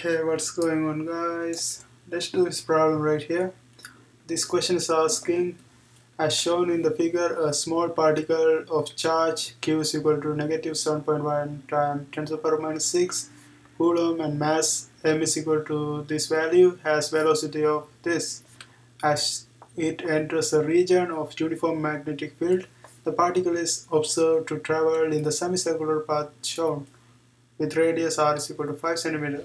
Hey, what's going on guys? Let's do this problem right here. This question is asking, as shown in the figure, a small particle of charge q is equal to negative 7.1 times 10 to the power minus 6 coulomb and mass m is equal to this value has velocity of this. As it enters a region of uniform magnetic field, the particle is observed to travel in the semicircular path shown with radius r is equal to 5 cm.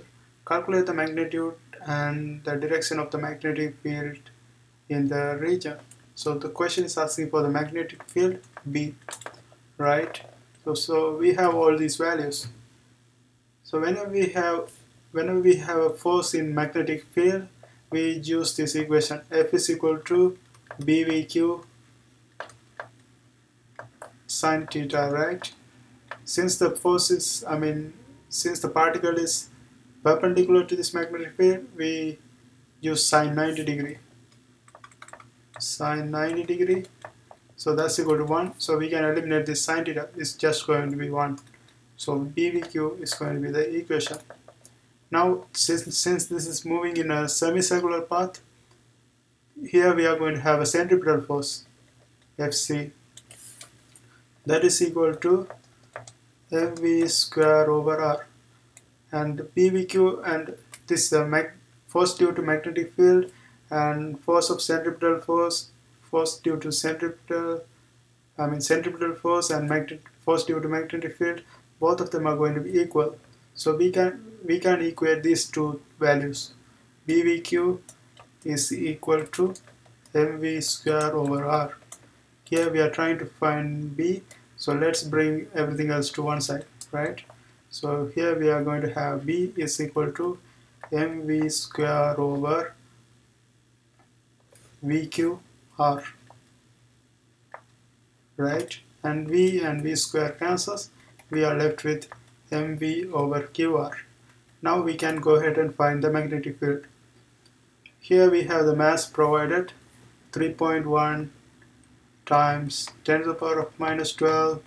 Calculate the magnitude and the direction of the magnetic field in the region. So the question is asking for the magnetic field B, right? So, so we have all these values. So whenever we have whenever we have a force in magnetic field, we use this equation F is equal to BVQ sine theta, right? Since the force is, I mean, since the particle is perpendicular to this magnetic field we use sine 90 degree. Sine 90 degree. So that's equal to 1 so we can eliminate this sine theta. It's just going to be 1 so BVQ is going to be the equation. Now since, since this is moving in a semicircular path here we are going to have a centripetal force FC that is equal to mv square over r and BVQ and this uh, force due to magnetic field and force of centripetal force force due to centripetal I mean centripetal force and magnetic force due to magnetic field both of them are going to be equal. So we can we can equate these two values. BVQ is equal to mv square over r. Here we are trying to find B so let's bring everything else to one side right so here we are going to have B is equal to mv square over vq r right? And v and v square cancels. We are left with mv over qr now we can go ahead and find the magnetic field. Here we have the mass provided 3.1 times 10 to the power of minus 12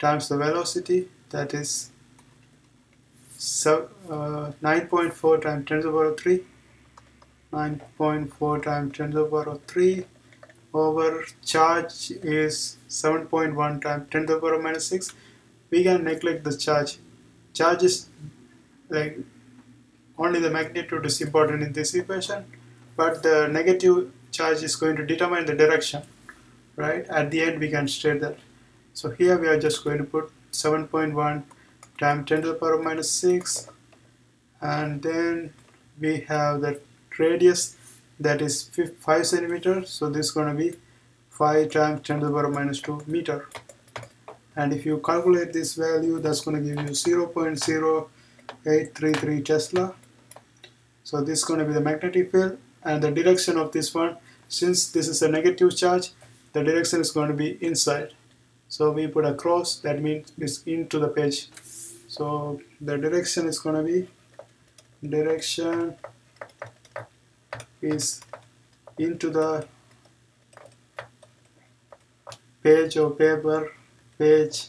times the velocity that is so, uh, 9.4 times 10 to the power of 3 9.4 times 10 to the power of 3 over charge is 7.1 times 10 to the power of minus 6 we can neglect the charge. Charge is like only the magnitude is important in this equation but the negative charge is going to determine the direction right? At the end we can state that. So here we are just going to put 7.1 times 10 to the power minus 6 and then we have the radius that is 5 centimeters so this is going to be 5 times 10 to the power minus 2 meter. And if you calculate this value that's going to give you 0.0833 Tesla. So this is going to be the magnetic field. And the direction of this one since this is a negative charge the direction is going to be inside. So we put a cross that means it's into the page so the direction is going to be direction is into the page or paper. Page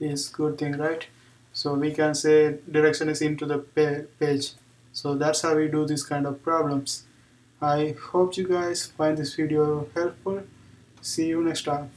is good thing right? So we can say direction is into the page. So that's how we do this kind of problems. I hope you guys find this video helpful. See you next time